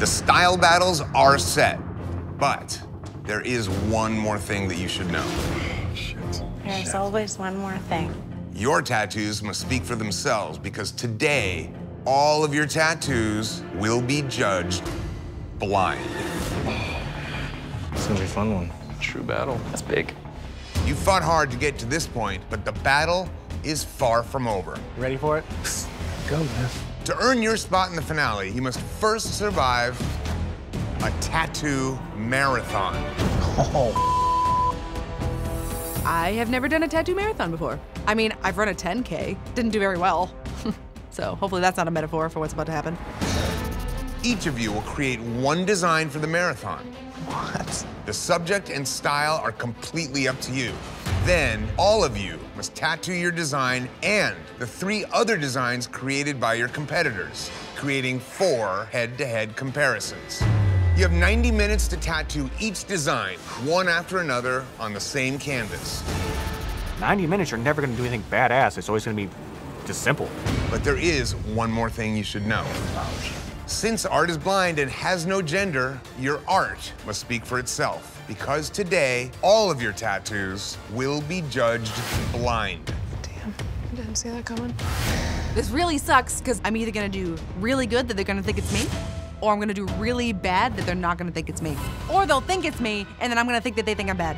The style battles are set, but there is one more thing that you should know. There's always one more thing. Your tattoos must speak for themselves because today, all of your tattoos will be judged blind. It's gonna be a fun one. True battle. That's big. You fought hard to get to this point, but the battle is far from over. Ready for it? Go, man. To earn your spot in the finale, you must first survive a tattoo marathon. Oh. I have never done a tattoo marathon before. I mean, I've run a 10K, didn't do very well. so hopefully that's not a metaphor for what's about to happen. Each of you will create one design for the marathon. What? The subject and style are completely up to you. Then, all of you must tattoo your design and the three other designs created by your competitors, creating four head-to-head comparisons. You have 90 minutes to tattoo each design, one after another, on the same canvas. 90 minutes, you're never gonna do anything badass. It's always gonna be just simple. But there is one more thing you should know. Oh, Since art is blind and has no gender, your art must speak for itself. Because today, all of your tattoos will be judged blind. Damn, I didn't see that coming. This really sucks because I'm either gonna do really good that they're gonna think it's me, or I'm gonna do really bad that they're not gonna think it's me. Or they'll think it's me, and then I'm gonna think that they think I'm bad.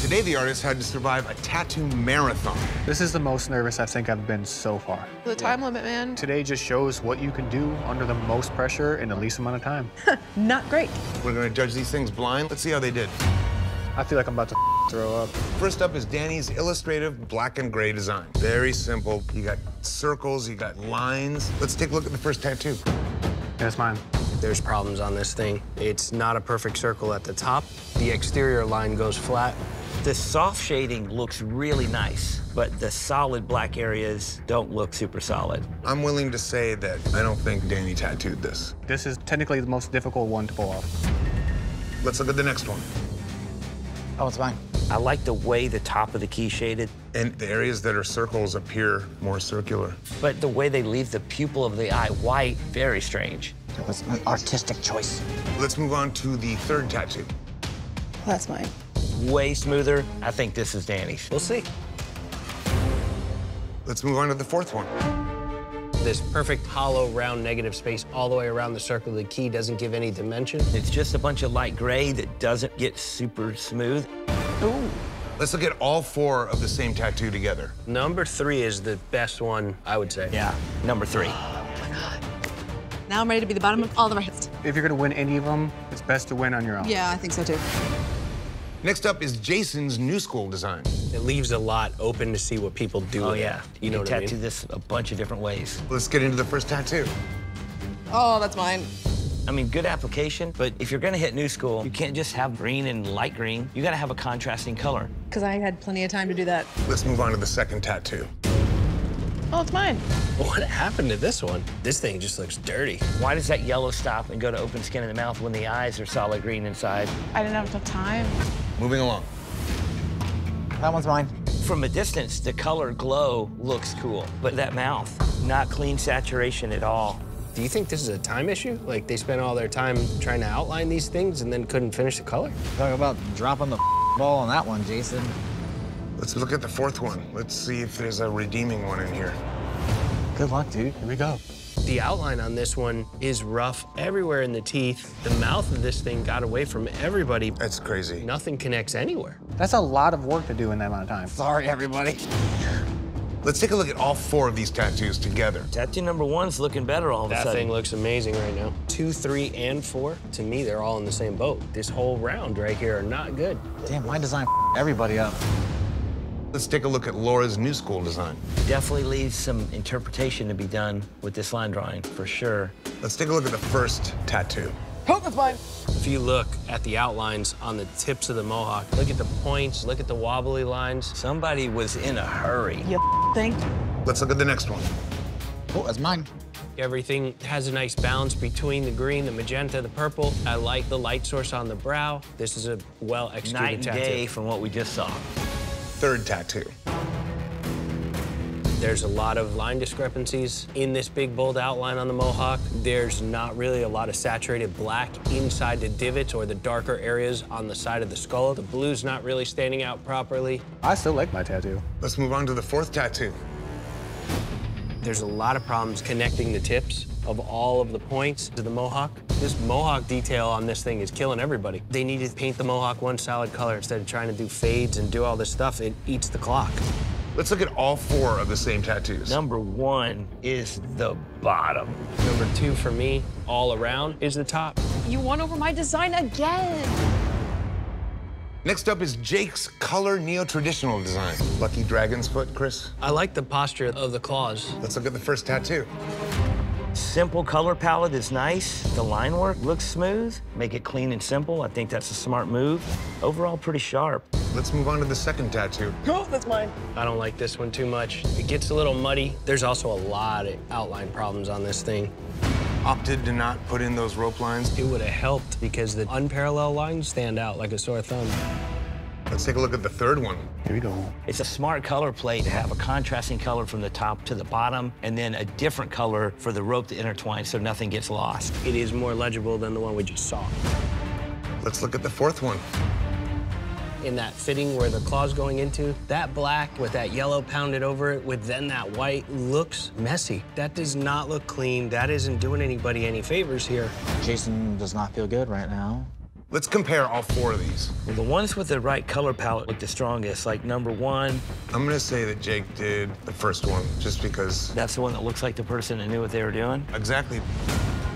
Today, the artist had to survive a tattoo marathon. This is the most nervous I think I've been so far. The time limit, man. Today just shows what you can do under the most pressure in the least amount of time. Not great. We're gonna judge these things blind. Let's see how they did. I feel like I'm about to throw up. First up is Danny's illustrative black and gray design. Very simple. You got circles, you got lines. Let's take a look at the first tattoo. That's mine. There's problems on this thing. It's not a perfect circle at the top. The exterior line goes flat. The soft shading looks really nice, but the solid black areas don't look super solid. I'm willing to say that I don't think Danny tattooed this. This is technically the most difficult one to pull off. Let's look at the next one. Oh, it's mine. I like the way the top of the key shaded, And the areas that are circles appear more circular. but the way they leave the pupil of the eye white, very strange. That was an artistic choice. Let's move on to the third tattoo. That's mine. Way smoother. I think this is Danny's. We'll see. Let's move on to the fourth one. This perfect hollow round negative space all the way around the circle of the key doesn't give any dimension. It's just a bunch of light gray that doesn't get super smooth. Ooh. Let's look at all four of the same tattoo together. Number three is the best one, I would say. Yeah, number three. Oh now I'm ready to be the bottom of all the rest. If you're gonna win any of them, it's best to win on your own. Yeah, I think so too. Next up is Jason's new school design. It leaves a lot open to see what people do Oh yeah, it. You know can what I tattoo mean? this a bunch of different ways. Let's get into the first tattoo. Oh, that's mine. I mean, good application, but if you're gonna hit new school, you can't just have green and light green. You gotta have a contrasting color. Because I had plenty of time to do that. Let's move on to the second tattoo. Oh, it's mine. What happened to this one? This thing just looks dirty. Why does that yellow stop and go to open skin in the mouth when the eyes are solid green inside? I didn't have enough time. Moving along. That one's mine. From a distance, the color glow looks cool, but that mouth, not clean saturation at all. Do you think this is a time issue? Like they spent all their time trying to outline these things and then couldn't finish the color? Talk about dropping the ball on that one, Jason. Let's look at the fourth one. Let's see if there's a redeeming one in here. Good luck, dude. Here we go. The outline on this one is rough everywhere in the teeth. The mouth of this thing got away from everybody. That's crazy. Nothing connects anywhere. That's a lot of work to do in that amount of time. Sorry, everybody. Let's take a look at all four of these tattoos together. Tattoo number one's looking better all of a sudden. That thing looks amazing right now. Two, three, and four, to me, they're all in the same boat. This whole round right here are not good. Damn, my design everybody up. Let's take a look at Laura's new school design. Definitely leaves some interpretation to be done with this line drawing, for sure. Let's take a look at the first tattoo. Oh, that's mine. If you look at the outlines on the tips of the mohawk, look at the points, look at the wobbly lines. Somebody was in a hurry. You think? Let's look at the next one. Oh, that's mine. Everything has a nice balance between the green, the magenta, the purple. I like the light source on the brow. This is a well executed tattoo. Night and tattoo. day from what we just saw. Third tattoo. There's a lot of line discrepancies in this big, bold outline on the mohawk. There's not really a lot of saturated black inside the divots or the darker areas on the side of the skull. The blue's not really standing out properly. I still like my tattoo. Let's move on to the fourth tattoo. There's a lot of problems connecting the tips of all of the points to the mohawk. This mohawk detail on this thing is killing everybody. They need to paint the mohawk one solid color instead of trying to do fades and do all this stuff. It eats the clock. Let's look at all four of the same tattoos. Number one is the bottom. Number two for me, all around, is the top. You won over my design again. Next up is Jake's color neo-traditional design. Lucky dragon's foot, Chris. I like the posture of the claws. Let's look at the first tattoo. Simple color palette is nice. The line work looks smooth. Make it clean and simple. I think that's a smart move. Overall, pretty sharp. Let's move on to the second tattoo. Oh, that's mine. I don't like this one too much. It gets a little muddy. There's also a lot of outline problems on this thing. Opted to not put in those rope lines. It would have helped because the unparalleled lines stand out like a sore thumb. Let's take a look at the third one. Here we go. It's a smart color plate to have a contrasting color from the top to the bottom, and then a different color for the rope to intertwine so nothing gets lost. It is more legible than the one we just saw. Let's look at the fourth one. In that fitting where the claw's going into, that black with that yellow pounded over it with then that white looks messy. That does not look clean. That isn't doing anybody any favors here. Jason does not feel good right now. Let's compare all four of these. Well, the ones with the right color palette look the strongest. Like number one, I'm gonna say that Jake did the first one, just because. that's the one that looks like the person that knew what they were doing. Exactly.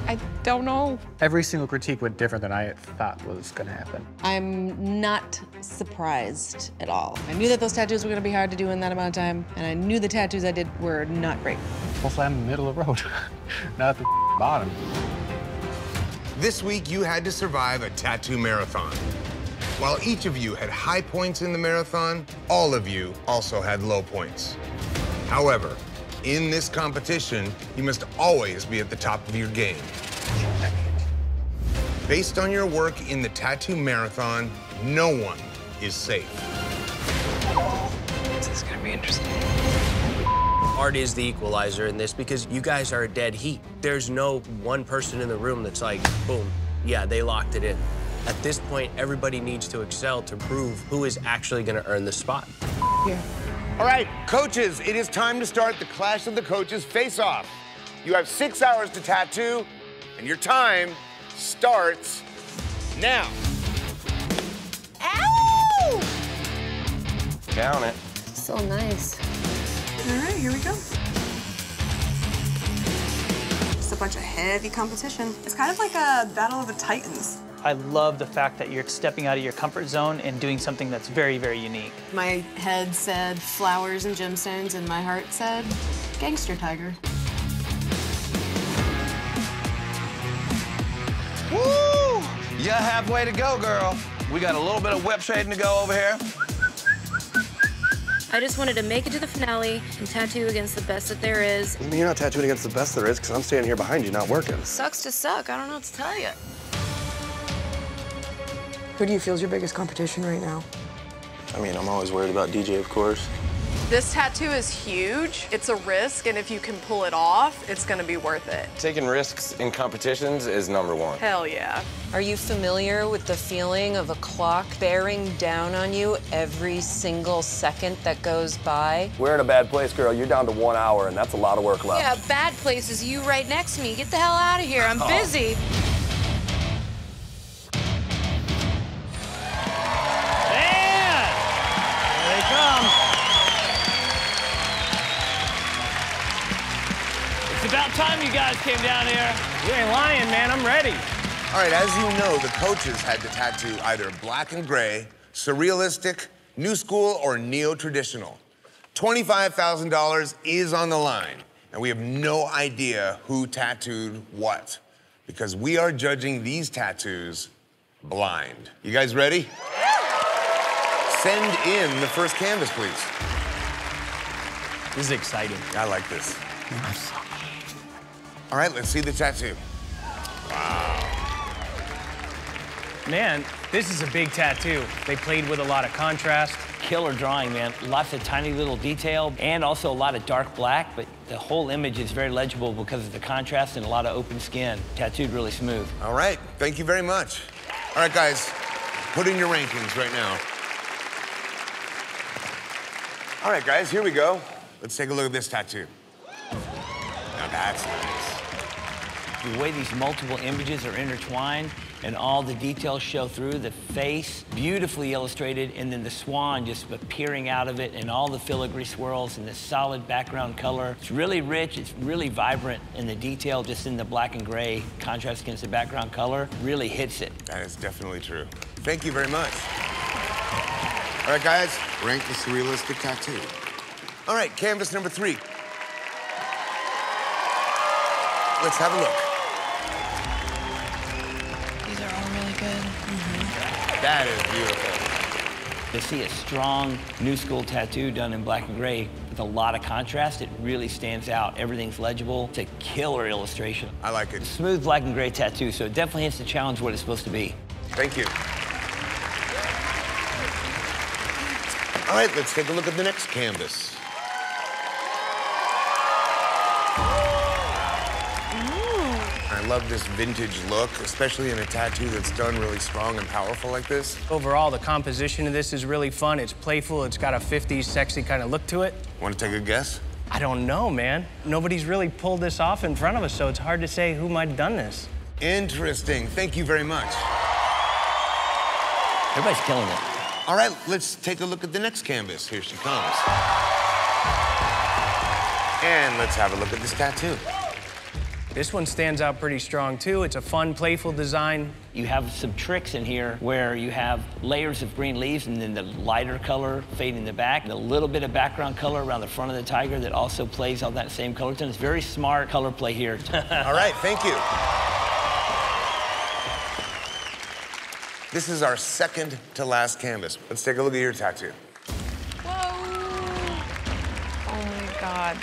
I don't know. Every single critique went different than I thought was gonna happen. I'm not surprised at all. I knew that those tattoos were gonna be hard to do in that amount of time, and I knew the tattoos I did were not great. Hopefully I'm in the middle of the road, not at the bottom. This week, you had to survive a tattoo marathon. While each of you had high points in the marathon, all of you also had low points. However, in this competition, you must always be at the top of your game. Based on your work in the tattoo marathon, no one is safe. This is gonna be interesting. Art is the equalizer in this because you guys are a dead heat. There's no one person in the room that's like, boom, yeah, they locked it in. At this point, everybody needs to excel to prove who is actually gonna earn the spot. Yeah. All right, coaches, it is time to start the Clash of the Coaches face-off. You have six hours to tattoo, and your time starts now. Ow! Count it. So nice. All right, here we go. Just a bunch of heavy competition. It's kind of like a battle of the titans. I love the fact that you're stepping out of your comfort zone and doing something that's very, very unique. My head said flowers and gemstones, and my heart said gangster tiger. Woo! You're halfway to go, girl. We got a little bit of web shading to go over here. I just wanted to make it to the finale and tattoo against the best that there is. I mean, you're not tattooing against the best there is because I'm standing here behind you, not working. Sucks to suck. I don't know what to tell you. Who do you feel is your biggest competition right now? I mean, I'm always worried about DJ, of course. This tattoo is huge. It's a risk, and if you can pull it off, it's gonna be worth it. Taking risks in competitions is number one. Hell yeah. Are you familiar with the feeling of a clock bearing down on you every single second that goes by? We're in a bad place, girl. You're down to one hour, and that's a lot of work left. Yeah, bad place is you right next to me. Get the hell out of here. I'm Oh. busy. Guys came down here. You ain't lying, man. I'm ready. All right, as you know, the coaches had to tattoo either black and gray, surrealistic, new school, or neo-traditional. $25,000 is on the line, and we have no idea who tattooed what, because we are judging these tattoos blind. You guys ready? Send in the first canvas, please. This is exciting. I like this. All right, let's see the tattoo. Wow. Man, this is a big tattoo. They played with a lot of contrast. Killer drawing, man. Lots of tiny little detail and also a lot of dark black, but the whole image is very legible because of the contrast and a lot of open skin. Tattooed really smooth. All right, thank you very much. All right, guys, put in your rankings right now. All right, guys, here we go. Let's take a look at this tattoo. Now that's nice. The way these multiple images are intertwined and all the details show through, the face beautifully illustrated, and then the swan just appearing out of it and all the filigree swirls and the solid background color. It's really rich, it's really vibrant, and the detail just in the black and gray contrast against the background color really hits it. That is definitely true. Thank you very much. All right, guys, rank the surrealistic tattoo. All right, canvas number three. Let's have a look. That is beautiful. To see a strong new school tattoo done in black and gray with a lot of contrast, it really stands out. Everything's legible. It's a killer illustration. I like it. Smooth black and gray tattoo, so it definitely hits the challenge what it's supposed to be. Thank you. All right, let's take a look at the next canvas. I love this vintage look, especially in a tattoo that's done really strong and powerful like this. Overall, the composition of this is really fun. It's playful. It's got a 50s sexy kind of look to it. Want to take a guess? I don't know, man. Nobody's really pulled this off in front of us, so it's hard to say who might have done this. Interesting. Thank you very much. Everybody's killing it. All right, let's take a look at the next canvas. Here she comes. And let's have a look at this tattoo. This one stands out pretty strong, too. It's a fun, playful design. You have some tricks in here where you have layers of green leaves and then the lighter color fading in the back, and a little bit of background color around the front of the tiger that also plays on that same color tone. It's very smart color play here. All right, thank you. This is our second to last canvas. Let's take a look at your tattoo. Whoa! Oh my God.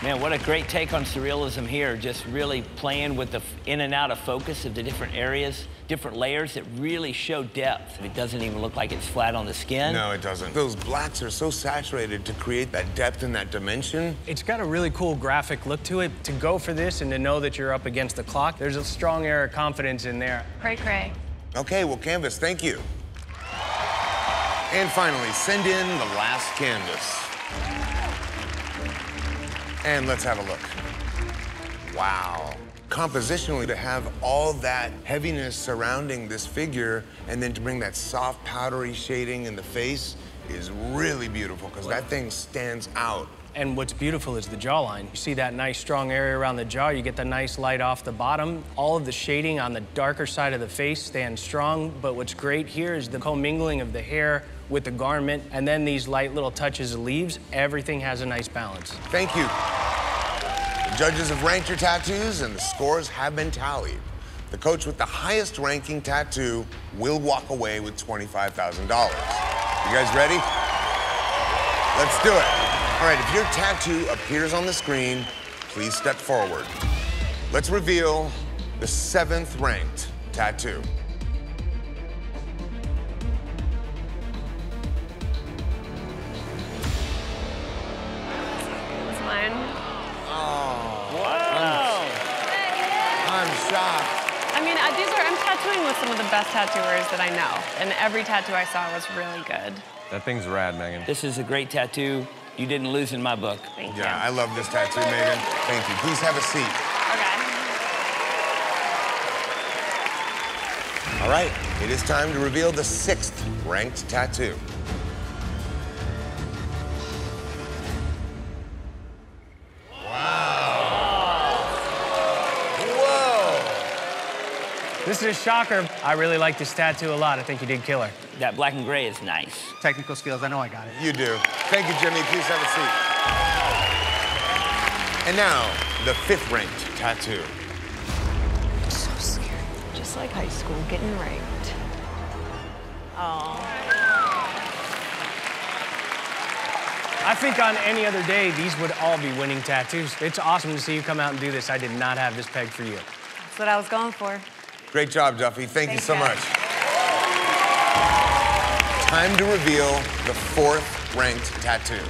Man, what a great take on surrealism here. Just really playing with the in and out of focus of the different areas, different layers that really show depth. It doesn't even look like it's flat on the skin. No, it doesn't. Those blacks are so saturated to create that depth and that dimension. It's got a really cool graphic look to it. To go for this and to know that you're up against the clock, there's a strong air of confidence in there. Cray cray. Okay, well, canvas, thank you. And finally, send in the last canvas. And let's have a look. Wow. Compositionally, to have all that heaviness surrounding this figure and then to bring that soft, powdery shading in the face is really beautiful because that thing stands out. And what's beautiful is the jawline. You see that nice strong area around the jaw, you get the nice light off the bottom. All of the shading on the darker side of the face stands strong, but what's great here is the commingling of the hair with the garment, and then these light little touches of leaves. Everything has a nice balance. Thank you. The judges have ranked your tattoos and the scores have been tallied. The coach with the highest ranking tattoo will walk away with $25,000. You guys ready? Let's do it. All right, if your tattoo appears on the screen, please step forward. Let's reveal the seventh ranked tattoo. Tattooing with some of the best tattooers that I know, and every tattoo I saw was really good. That thing's rad, Megan. This is a great tattoo. You didn't lose in my book. Thank Yeah, I love this tattoo, Megan. Thank you. Please have a seat. Okay. All right, it is time to reveal the sixth ranked tattoo. This is a shocker. I really like this tattoo a lot. I think you did killer. That black and gray is nice. Technical skills, I know I got it. You do. Thank you, Jimmy. Please have a seat. And now, the fifth ranked tattoo. So scared. Just like high school, getting raped. Oh. I think on any other day, these would all be winning tattoos. It's awesome to see you come out and do this. I did not have this pegged for you. That's what I was going for. Great job, Duffy. Thank you so much. Time to reveal the fourth ranked tattoo.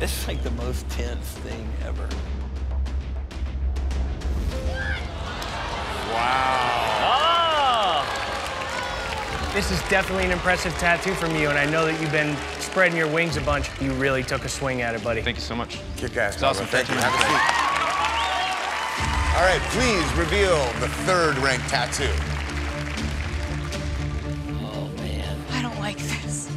This is like the most tense thing ever. Wow. Oh! This is definitely an impressive tattoo from you, and I know that you've been spreading your wings a bunch. You really took a swing at it, buddy. Thank you so much. Kick ass. It's awesome. Thank you. Thank Have a seat. All right, please reveal the third ranked tattoo. Oh, man. I don't like this.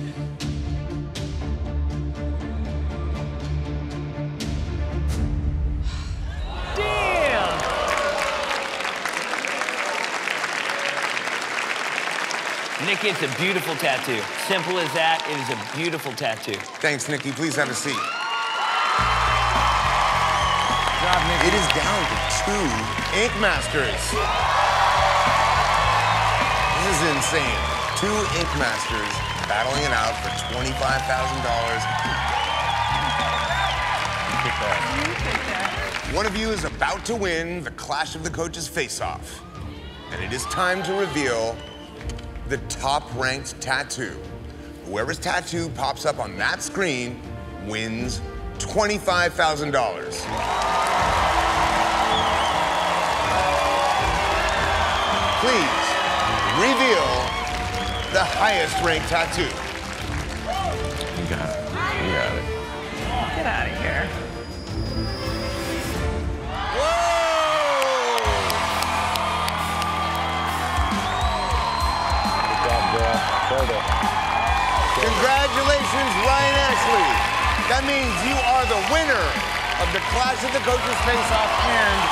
Damn! Nikki, it's a beautiful tattoo. Simple as that, it is a beautiful tattoo. Thanks, Nikki. Please have a seat. It is down to two Ink Masters. This is insane. Two Ink Masters battling it out for $25,000. One of you is about to win the Clash of the Coaches face-off. And it is time to reveal the top-ranked tattoo. Whoever's tattoo pops up on that screen wins $25,000. Please reveal the highest ranked tattoo. You got it. You got it. Get out of here. Good job, girl. Killed. Congratulations, Ryan Ashley. That means you are the winner of the Clash of the Coaches face-off and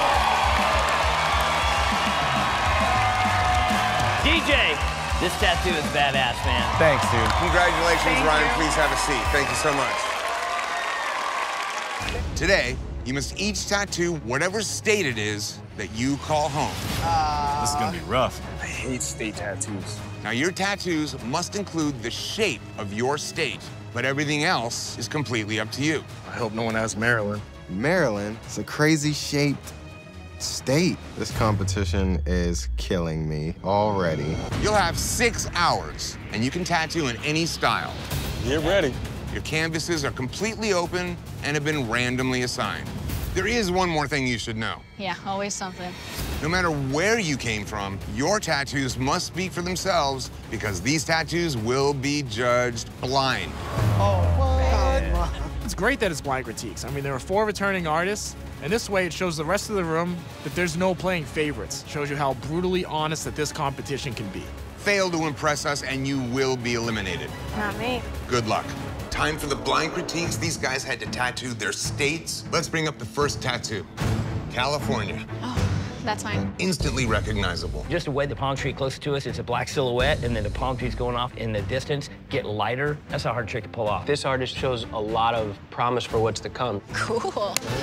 $25,000. DJ, this tattoo is badass, man. Thanks, dude. Congratulations, Thank Ryan. you. Please have a seat. Thank you so much. Today, you must each tattoo whatever state it is that you call home. Uh, this is gonna be rough. I hate state tattoos. Now, your tattoos must include the shape of your state, but everything else is completely up to you. I hope no one has Maryland. Maryland is a crazy shaped state. This competition is killing me already. You'll have six hours, and you can tattoo in any style. Get ready. Your canvases are completely open and have been randomly assigned. There is one more thing you should know. Yeah, always something. No matter where you came from, your tattoos must speak for themselves because these tattoos will be judged blind. Oh, It's great that it's blind critiques. I mean, there are four returning artists, and this way it shows the rest of the room that there's no playing favorites. Shows you how brutally honest that this competition can be. Fail to impress us and you will be eliminated. Not me. Good luck. Time for the blind critiques. These guys had to tattoo their states. Let's bring up the first tattoo. California. Oh. That's fine. Instantly recognizable. Just the way the palm tree close to us, it's a black silhouette, and then the palm tree's going off in the distance, get lighter. That's a hard trick to pull off. This artist shows a lot of promise for what's to come. Cool.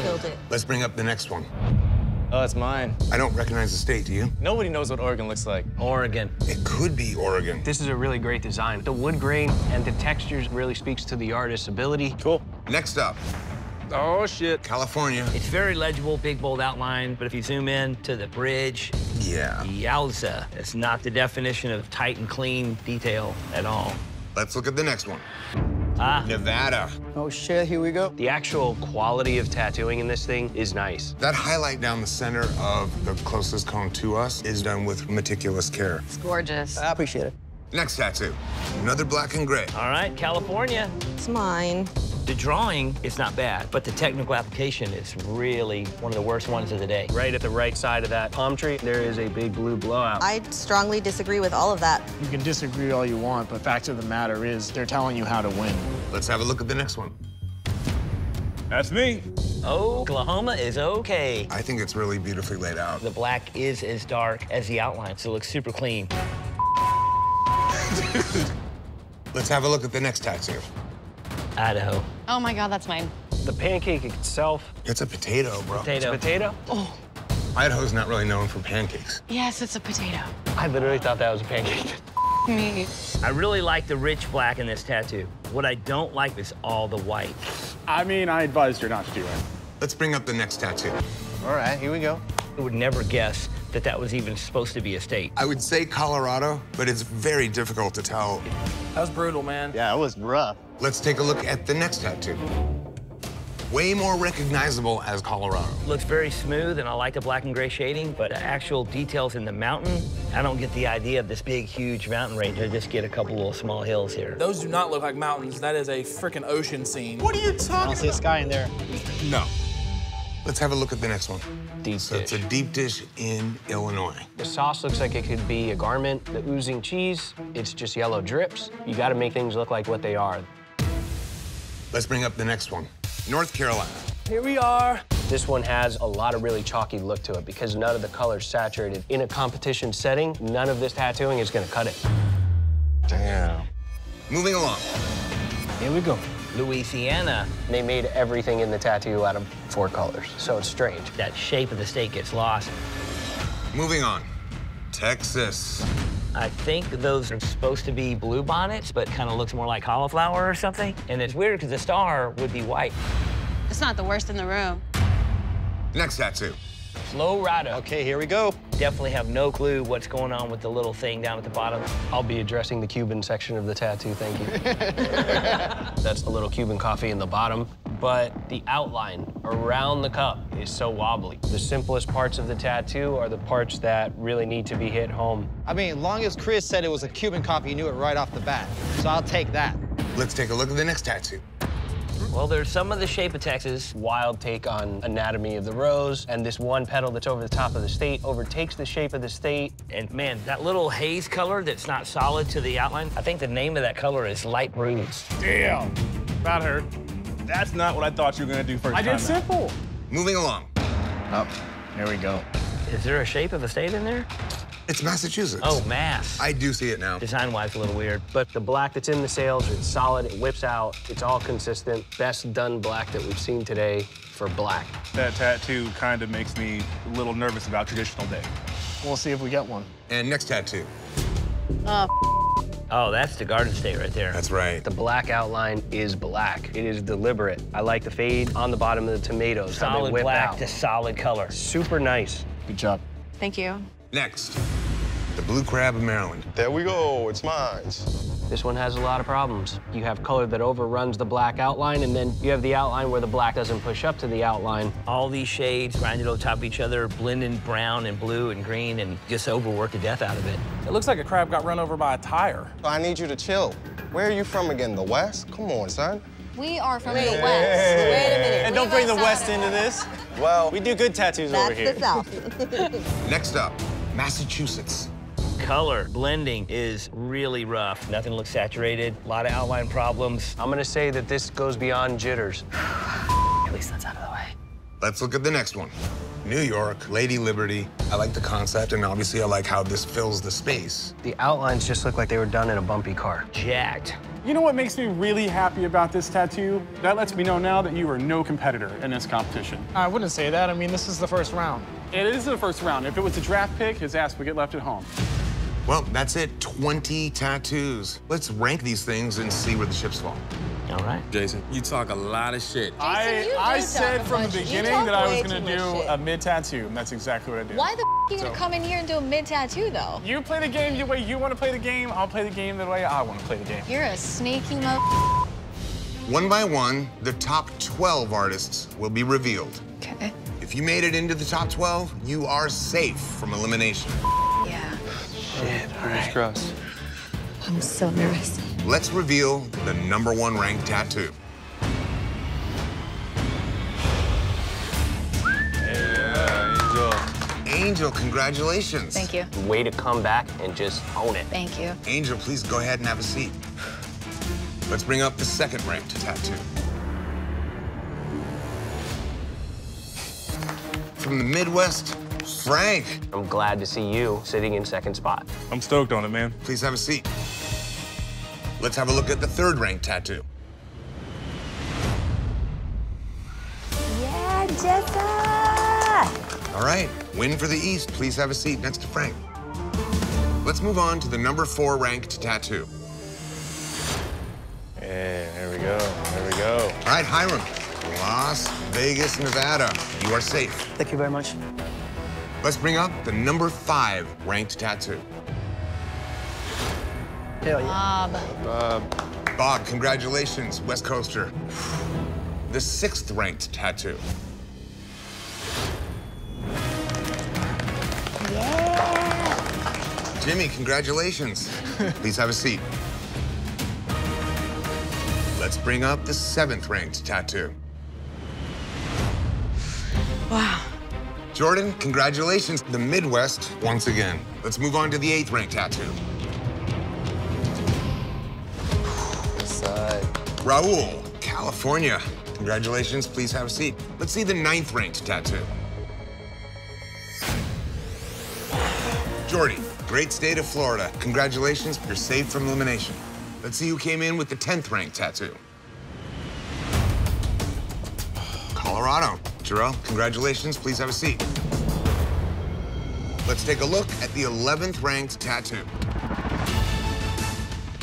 Killed it. Let's bring up the next one. Oh, it's mine. I don't recognize the state, do you? Nobody knows what Oregon looks like. Oregon. It could be Oregon. This is a really great design. The wood grain and the textures really speaks to the artist's ability. Cool. Next up, Oh, shit. California. It's very legible, big, bold outline, but if you zoom in to the bridge, Yeah. yowza. It's not the definition of tight and clean detail at all. Let's look at the next one. Ah, Nevada. Oh shit, here we go. The actual quality of tattooing in this thing is nice. That highlight down the center of the closest cone to us is done with meticulous care. It's gorgeous. I appreciate it. Next tattoo. Another black and gray. all right, California. It's mine. The drawing is not bad, but the technical application is really one of the worst ones of the day. Right at the right side of that palm tree, there is a big blue blowout. I strongly disagree with all of that. You can disagree all you want, but fact of the matter is, they're telling you how to win. Let's have a look at the next one. That's me. Oklahoma is okay. I think it's really beautifully laid out. The black is as dark as the outline, so it looks super clean. Let's have a look at the next tattoo. Idaho. Oh my god, that's mine. The pancake itself, It's a potato, bro. Potato. potato. Oh, Idaho's not really known for pancakes. yes, it's a potato. I literally thought that was a pancake. Me. I really like the rich black in this tattoo. What I don't like is all the white. I mean, I advised her not to do it. Let's bring up the next tattoo. All right, here we go. I would never guess that that was even supposed to be a state. I would say Colorado, but it's very difficult to tell. That was brutal, man. Yeah, it was rough. Let's take a look at the next tattoo. Way more recognizable as Colorado. Looks very smooth, and I like the black and gray shading, but the actual details in the mountain, I don't get the idea of this big, huge mountain range. I just get a couple little small hills here. Those do not look like mountains. That is a freaking ocean scene. What are you talking about? I don't see a sky in there. No. Let's have a look at the next one. Deep so dish. it's a deep dish in Illinois. The sauce looks like it could be a garment. The oozing cheese, it's just yellow drips. You got to make things look like what they are. Let's bring up the next one. North Carolina. Here we are. This one has a lot of really chalky look to it because none of the color's saturated. In a competition setting, none of this tattooing is gonna cut it. Damn. Moving along. Here we go. Louisiana. They made everything in the tattoo out of four colors, so it's strange. That shape of the state gets lost. Moving on. Texas. I think those are supposed to be blue bonnets, but kind of looks more like cauliflower or something. And it's weird because the star would be white. It's not the worst in the room. Next tattoo. Florida. Okay, here we go. Definitely have no clue what's going on with the little thing down at the bottom. I'll be addressing the Cuban section of the tattoo, thank you. That's a little Cuban coffee in the bottom, but the outline around the cup is so wobbly. The simplest parts of the tattoo are the parts that really need to be hit home. I mean, long as Chris said it was a Cuban coffee, you knew it right off the bat. So I'll take that. Let's take a look at the next tattoo. Well, there's some of the shape of Texas. Wild take on anatomy of the rose, and this one petal that's over the top of the state overtakes the shape of the state. And man, that little haze color that's not solid to the outline, I think the name of that color is light bruise. Damn. That hurt. That's not what I thought you were gonna do first I time. did simple. Moving along. Up. Here we go. Is there a shape of a state in there? It's Massachusetts. Oh, Mass. I do see it now. Design-wise, a little weird. But the black that's in the sails, it's solid, it whips out, it's all consistent. Best done black that we've seen today for black. That tattoo kind of makes me a little nervous about traditional day. We'll see if we get one. And next tattoo. Uh, Oh, that's the Garden State right there. That's right. The black outline is black. It is deliberate. I like the fade on the bottom of the tomatoes. how they Solid black out. to solid color. Super nice. Good job. Thank you. Next. The Blue Crab of Maryland. There we go. It's mine. This one has a lot of problems. You have color that overruns the black outline, and then you have the outline where the black doesn't push up to the outline. All these shades grinded on top of each other, blending brown and blue and green, and just overworked the death out of it. It looks like a crab got run over by a tire. I need you to chill. Where are you from again? The West? Come on, son. We are from the West. Wait a minute. And don't bring the West into this. Well, We do good tattoos That's over here. That's the South. Next up, Massachusetts. Color blending is really rough. Nothing looks saturated, a lot of outline problems. I'm gonna say that this goes beyond jitters. At least that's out of the way. Let's look at the next one. New York, Lady Liberty. I like the concept, and obviously I like how this fills the space. The outlines just look like they were done in a bumpy car. Jacked. You know what makes me really happy about this tattoo? That lets me know now that you are no competitor in this competition. I wouldn't say that. I mean, this is the first round. It is the first round. If it was a draft pick, his ass would get left at home. Well, that's it. 20 tattoos. Let's rank these things and see where the chips fall. All right. Jason, you talk a lot of shit. I, you I do said talk from the much. You beginning that I was going to do shit. a mid tattoo, and that's exactly what I did. Why the f you So- gonna come in here and do a mid tattoo though? You play the game the way you want to play the game. I'll play the game the way I want to play the game. You're a sneaky mo. One by one, the top 12 artists will be revealed. Okay. If you made it into the top 12, you are safe from elimination. Yeah. shit. Fingers crossed. I'm so nervous. Let's reveal the number one ranked tattoo. Angel, Angel, congratulations. Thank you. Way to come back and just own it. Thank you. Angel, please go ahead and have a seat. Let's bring up the second ranked tattoo. From the Midwest, Frank. I'm glad to see you sitting in second spot. I'm stoked on it, man. Please have a seat. Let's have a look at the third ranked tattoo. Yeah, Jessa. All right, win for the East. Please have a seat next to Frank. Let's move on to the number four ranked tattoo. Yeah, there we go. There we go. All right, Hiram, Las Vegas, Nevada. You are safe. Thank you very much. Let's bring up the number five ranked tattoo. Hell yeah. Bob. Bob, congratulations, West Coaster. The sixth ranked tattoo. Yeah. Jimmy, congratulations. Please have a seat. Let's bring up the seventh ranked tattoo. Wow. Jordan, congratulations. The Midwest once again. Let's move on to the eighth ranked tattoo. Side. Raul, California. Congratulations. Please have a seat. Let's see the ninth ranked tattoo. Jordy, great state of Florida. Congratulations. You're saved from elimination. Let's see who came in with the 10th ranked tattoo. Colorado. Jarrell, congratulations. Please have a seat. Let's take a look at the 11th ranked tattoo.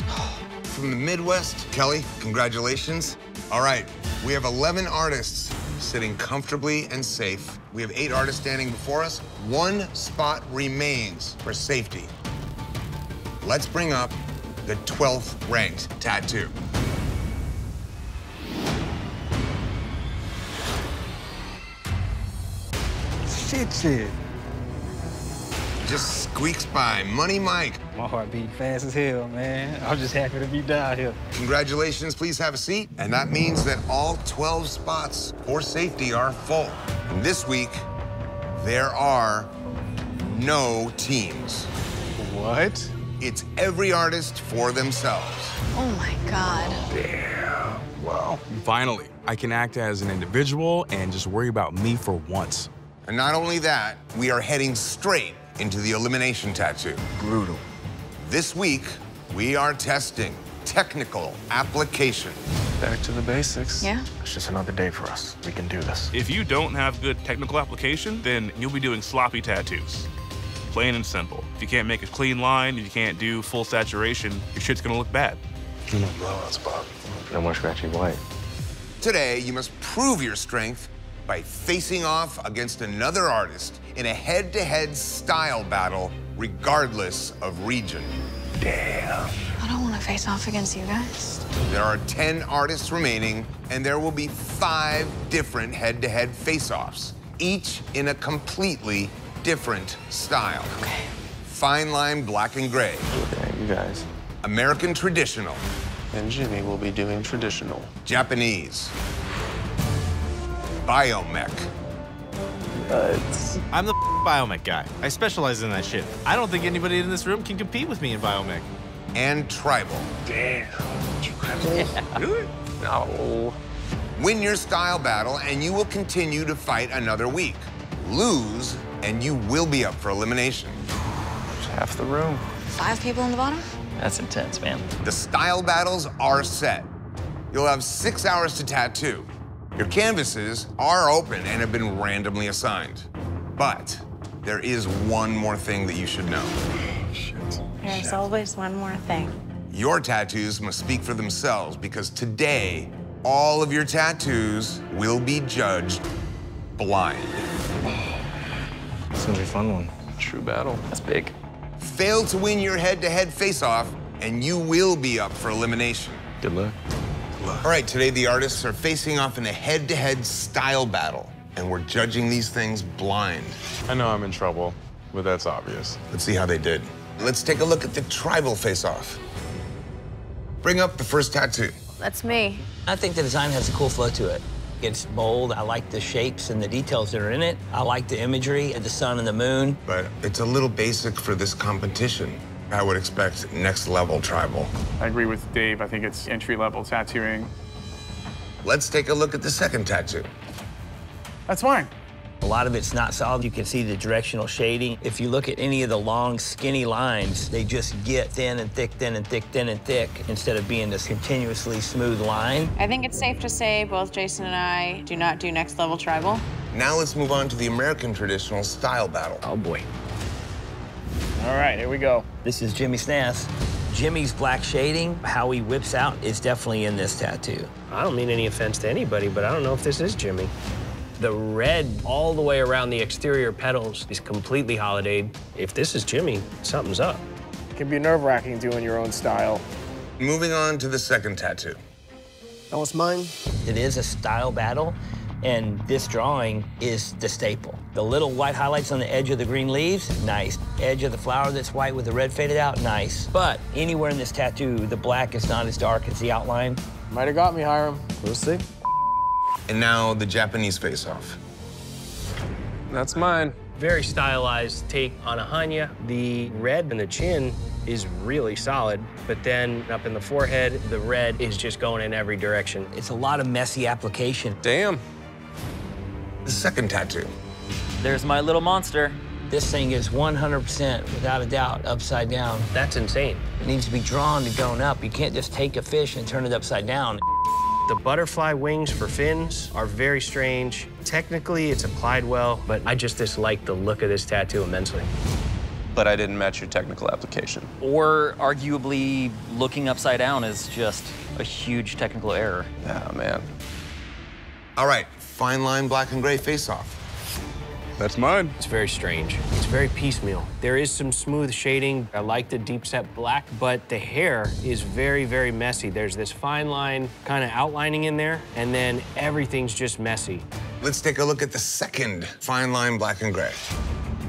From the Midwest, Kelly, congratulations. All right, we have 11 artists sitting comfortably and safe. We have eight artists standing before us. One spot remains for safety. Let's bring up the 12th ranked tattoo. Shit, shit. Just squeaks by. Money Mike. My heart beating fast as hell, man. I'm just happy to be down here. Congratulations, please have a seat. And that means that all 12 spots for safety are full. And this week, there are no teams. What? It's every artist for themselves. Oh my God. Yeah. Well, finally, I can act as an individual and just worry about me for once. And not only that, we are heading straight into the elimination tattoo. Brutal. This week, we are testing technical application. Back to the basics. Yeah? It's just another day for us. We can do this. If you don't have good technical application, then you'll be doing sloppy tattoos. Plain and simple. If you can't make a clean line, if you can't do full saturation, your shit's gonna look bad. No blowouts, Bob. No more scratchy white. Today, you must prove your strength by facing off against another artist in a head-to-head style battle, regardless of region. Damn. I don't want to face off against you guys. There are 10 artists remaining, and there will be five different head-to-head face-offs, each in a completely different style. Okay. Fine line black and gray, Okay, you guys. American traditional, And Jimmy will be doing traditional. Japanese, biomech, I'm the biomech guy. I specialize in that shit. I don't think anybody in this room can compete with me in biomech. and tribal. Damn. Really? No. Win your style battle, and you will continue to fight another week. Lose, and you will be up for elimination. It's half the room. Five people in the bottom? That's intense, man. The style battles are set. You'll have six hours to tattoo. Your canvases are open and have been randomly assigned. But there is one more thing that you should know. There's always one more thing. Your tattoos must speak for themselves because today, all of your tattoos will be judged blind. It's gonna be a fun one. True battle. That's big. Fail to win your head-to-head face-off, and you will be up for elimination. Good luck. All right, today the artists are facing off in a head-to-head style battle, and we're judging these things blind. I know I'm in trouble, but that's obvious. Let's see how they did. Let's take a look at the tribal face-off. Bring up the first tattoo. That's me. I think the design has a cool flow to it. It's bold. I like the shapes and the details that are in it. I like the imagery of the sun and the moon. But it's a little basic for this competition. I would expect next level tribal. I agree with Dave. I think it's entry level tattooing. Let's take a look at the second tattoo. That's fine. A lot of it's not solid. You can see the directional shading. If you look at any of the long, skinny lines, they just get thin and thick, thin and thick, thin and thick, instead of being this continuously smooth line. I think it's safe to say both Jason and I do not do next level tribal. Now let's move on to the American traditional style battle. Oh boy. All right, here we go. This is Jimmy Snaz. Jimmy's black shading, how he whips out, is definitely in this tattoo. I don't mean any offense to anybody, but I don't know if this is Jimmy. The red all the way around the exterior petals is completely holidayed. If this is Jimmy, something's up. It can be nerve-wracking doing your own style. Moving on to the second tattoo. That was mine. It is a style battle, and this drawing is the staple. The little white highlights on the edge of the green leaves, nice. Edge of the flower that's white with the red faded out, nice. But anywhere in this tattoo, the black is not as dark as the outline. Might have got me, Hiram. We'll see. And now the Japanese face-off. That's mine. Very stylized take on a Hannya. The red in the chin is really solid, but then up in the forehead, the red is just going in every direction. It's a lot of messy application. Damn. The second tattoo. There's my little monster. This thing is 100%, without a doubt, upside down. That's insane. It needs to be drawn to going up. You can't just take a fish and turn it upside down. The butterfly wings for fins are very strange. Technically, it's applied well, but I just dislike the look of this tattoo immensely. But I didn't match your technical application. Or arguably, looking upside down is just a huge technical error. Yeah, man. All right, fine line black and gray face-off. That's mine. It's very strange. It's very piecemeal. There is some smooth shading. I like the deep set black, but the hair is very, very messy. There's this fine line kind of outlining in there, and then everything's just messy. Let's take a look at the second fine line black and gray.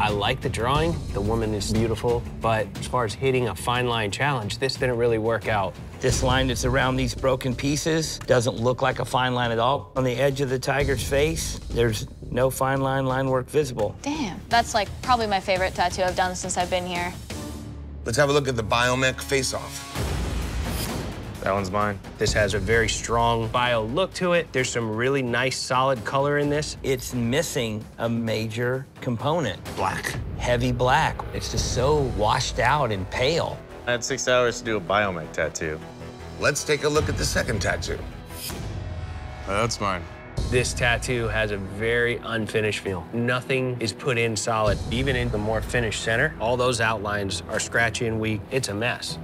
I like the drawing. The woman is beautiful, but as far as hitting a fine line challenge, this didn't really work out. This line that's around these broken pieces doesn't look like a fine line at all. On the edge of the tiger's face, there's no fine line line work visible. Damn. That's like probably my favorite tattoo I've done since I've been here. Let's have a look at the biomech face-off. That one's mine. This has a very strong bio look to it. There's some really nice solid color in this. It's missing a major component. Black. Heavy black. It's just so washed out and pale. I had six hours to do a biomech tattoo. Let's take a look at the second tattoo. Uh, that's mine. This tattoo has a very unfinished feel. Nothing is put in solid. Even in the more finished center, all those outlines are scratchy and weak. It's a mess.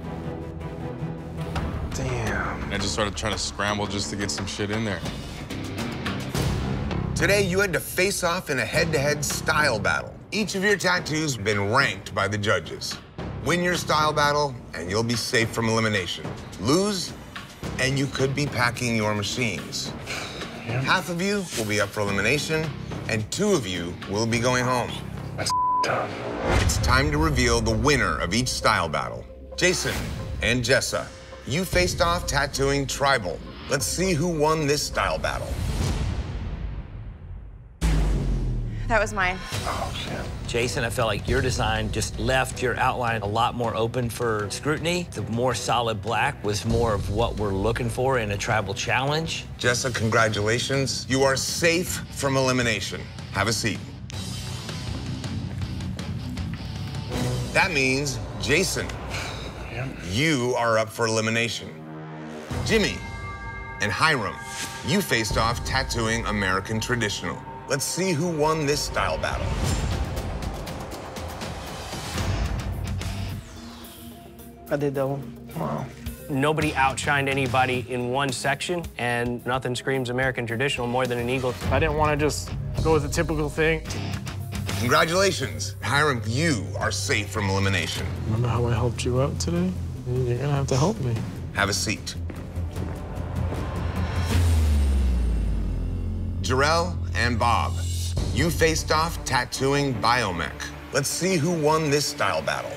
Damn. I just started trying to scramble just to get some shit in there. Today, you had to face off in a head-to-head style battle. Each of your tattoos have been ranked by the judges. Win your style battle, and you'll be safe from elimination. Lose, and you could be packing your machines. Half of you will be up for elimination, and two of you will be going home. That's tough. It's time to reveal the winner of each style battle. Jason and Jessa, you faced off tattooing tribal. Let's see who won this style battle. That was mine. Oh, shit. Jason, I felt like your design just left your outline a lot more open for scrutiny. The more solid black was more of what we're looking for in a tribal challenge. Jessa, congratulations. You are safe from elimination. Have a seat. That means, Jason, you are up for elimination. Jimmy and Hiram, you faced off tattooing American traditional. Let's see who won this style battle. I did that one. Wow. Nobody outshined anybody in one section, and nothing screams American traditional more than an eagle. I didn't want to just go with the typical thing. Congratulations. Hiram, you are safe from elimination. Remember how I helped you out today? You're gonna have to help me. Have a seat. Jarrell and Bob, you faced off tattooing Biomech. Let's see who won this style battle.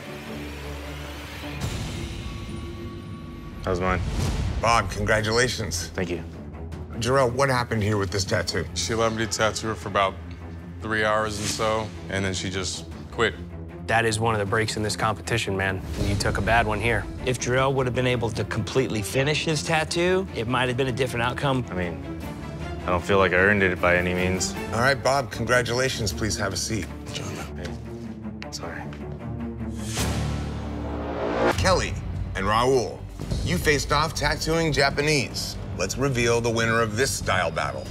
That was mine. Bob, congratulations. Thank you. Jarrell, what happened here with this tattoo? She let me tattoo her for about three hours and so, and then she just quit. That is one of the breaks in this competition, man. You took a bad one here. If Jarrell would have been able to completely finish his tattoo, it might have been a different outcome. I mean, I don't feel like I earned it by any means. All right, Bob, congratulations. Please have a seat. Sorry. Kelly and Raul, you faced off tattooing Japanese. Let's reveal the winner of this style battle.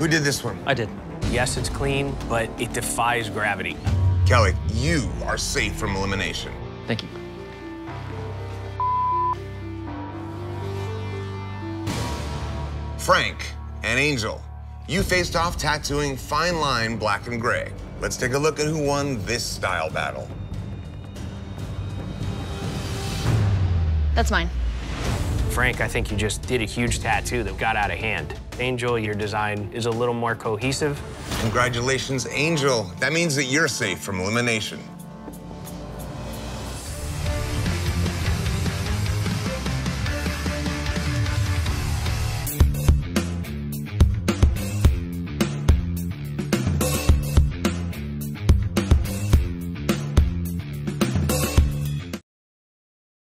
Who did this one? I did. Yes, it's clean, but it defies gravity. Kelly, you are safe from elimination. Thank you. Frank and Angel, you faced off tattooing fine line black and gray. Let's take a look at who won this style battle. That's mine. Frank, I think you just did a huge tattoo that got out of hand. Angel, your design is a little more cohesive. Congratulations, Angel. That means that you're safe from elimination.